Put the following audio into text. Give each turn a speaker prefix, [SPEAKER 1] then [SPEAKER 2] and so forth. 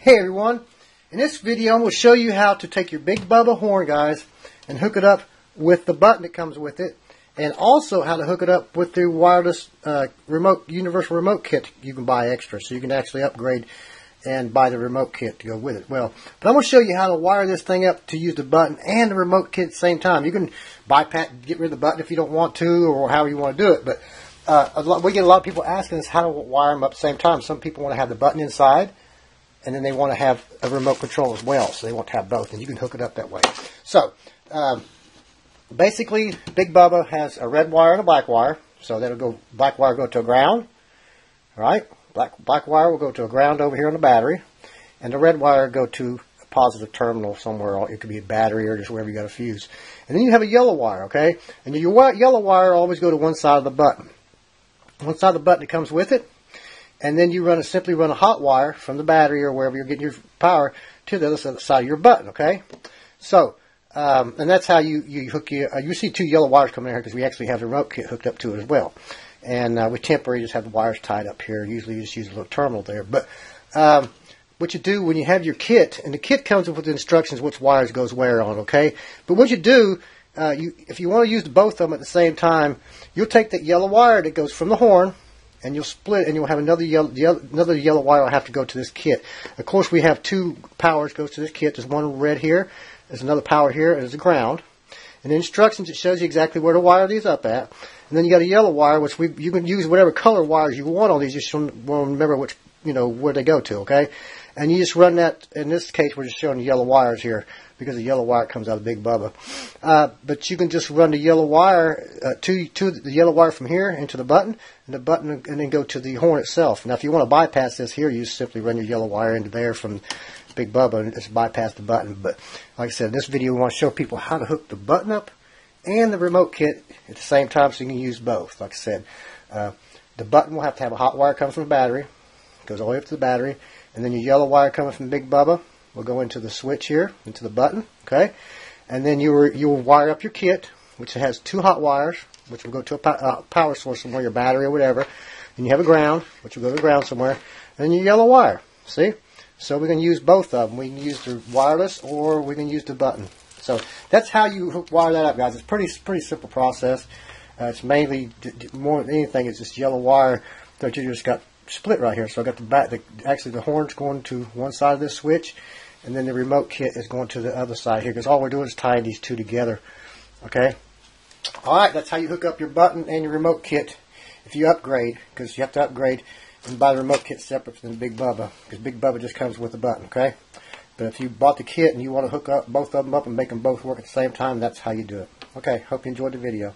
[SPEAKER 1] Hey everyone, in this video I'm going to show you how to take your Big Bubba horn guys and hook it up with the button that comes with it and also how to hook it up with the wireless uh, remote universal remote kit you can buy extra so you can actually upgrade and buy the remote kit to go with it. Well, but I'm going to show you how to wire this thing up to use the button and the remote kit at the same time. You can bypass, get rid of the button if you don't want to or however you want to do it, but uh, lot, we get a lot of people asking us how to wire them up at the same time. Some people want to have the button inside and then they want to have a remote control as well, so they want to have both, and you can hook it up that way. So, um, basically, Big Bubba has a red wire and a black wire, so that'll go, black wire go to a ground, right? Black, black wire will go to a ground over here on the battery, and the red wire go to a positive terminal somewhere. It could be a battery or just wherever you got a fuse. And then you have a yellow wire, okay? And your yellow wire always go to one side of the button. One side of the button that comes with it, and then you run a, simply run a hot wire from the battery or wherever you're getting your power to the other side of your button, okay? So, um, and that's how you, you hook your, uh, you see two yellow wires coming in here because we actually have the remote kit hooked up to it as well. And uh, we temporarily just have the wires tied up here. Usually you just use a little terminal there. But um, what you do when you have your kit, and the kit comes with the instructions which wires goes where on, okay? But what you do, uh, you if you want to use both of them at the same time, you'll take that yellow wire that goes from the horn, and you'll split and you'll have another yellow, another yellow wire will have to go to this kit. Of course, we have two powers goes to this kit. There's one red here. There's another power here. And there's a ground. And the instructions, it shows you exactly where to wire these up at. And then you got a yellow wire, which we, you can use whatever color wires you want on these. You just want to remember which, you know, where they go to, okay? And you just run that, in this case, we're just showing the yellow wires here because the yellow wire comes out of Big Bubba. Uh, but you can just run the yellow wire uh, to to the yellow wire from here into the button, and the button, and then go to the horn itself. Now, if you want to bypass this here, you simply run your yellow wire into there from Big Bubba and just bypass the button. But like I said, in this video, we want to show people how to hook the button up and the remote kit at the same time, so you can use both. Like I said, uh, the button will have to have a hot wire coming from the battery, goes all the way up to the battery, and then your yellow wire coming from Big Bubba will go into the switch here, into the button, okay? And then you you will wire up your kit, which has two hot wires, which will go to a uh, power source somewhere, your battery or whatever. Then you have a ground, which will go to the ground somewhere. And then your yellow wire, see? So we can use both of them. We can use the wireless or we can use the button. So that's how you wire that up, guys. It's pretty pretty simple process. Uh, it's mainly more than anything. It's just yellow wire that you just got split right here. So I got the back. The, actually, the horn's going to one side of this switch, and then the remote kit is going to the other side here because all we're doing is tying these two together. Okay. All right, that's how you hook up your button and your remote kit if you upgrade because you have to upgrade and buy the remote kit separate from the Big Bubba because Big Bubba just comes with the button. Okay. But if you bought the kit and you want to hook up both of them up and make them both work at the same time, that's how you do it. Okay, hope you enjoyed the video.